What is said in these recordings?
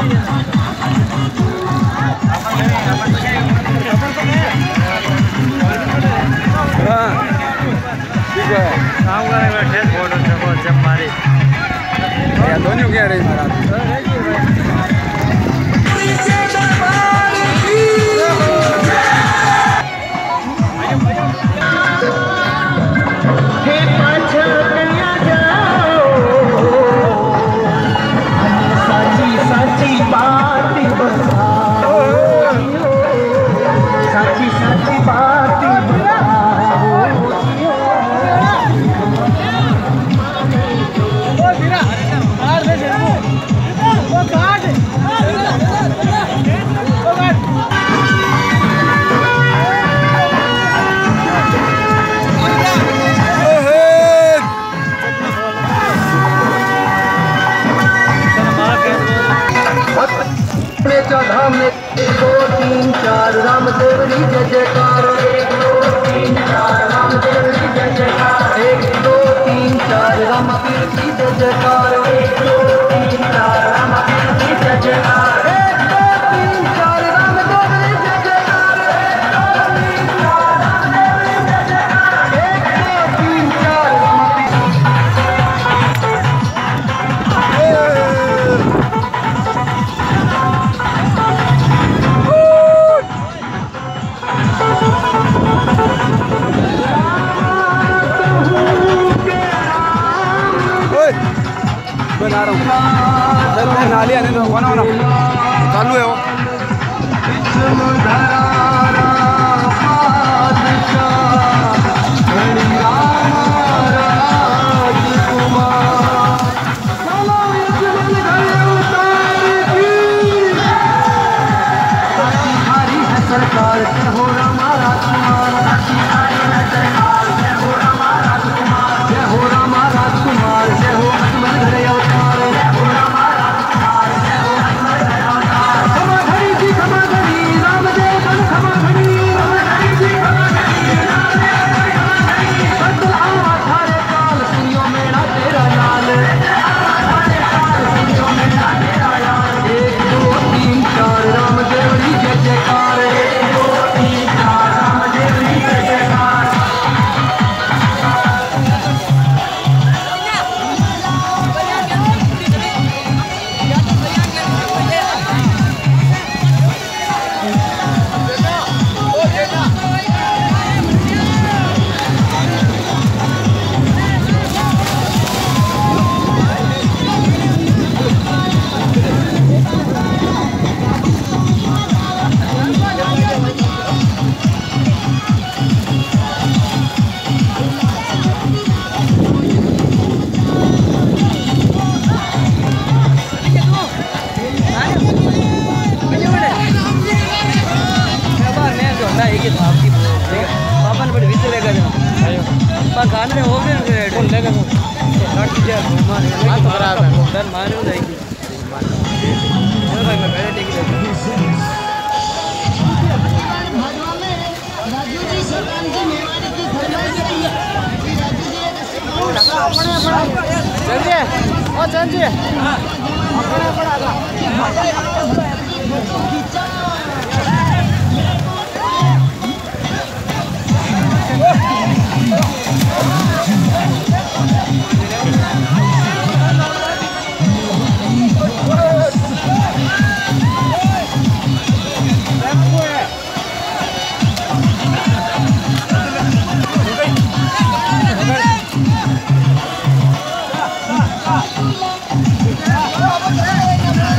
Yeah. Deori जय नारो न चालू एव ನಾ ಹೇಗೆ ಹಾಕಿ ಪಾಪನ ಬಡ ವಿದ್ಯೆ ಬೇಕಾದ್ರೆ ಅಪ್ಪ ಕಾಂದ್ರೆ ಹೋಗ್ರಿ ನಾನು ಮಾನವ ಹೇಗೆ ಜಂಜಿ ಓ ಜಂಜಿ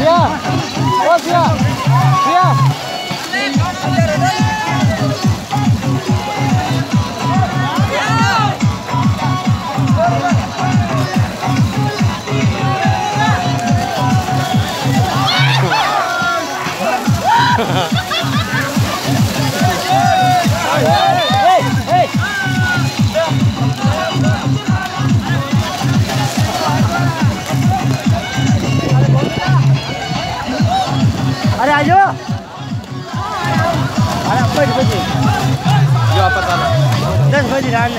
야, 와, 야, 야. Ha ha ha. आया। बजी बजी यो पता दस बजे डाल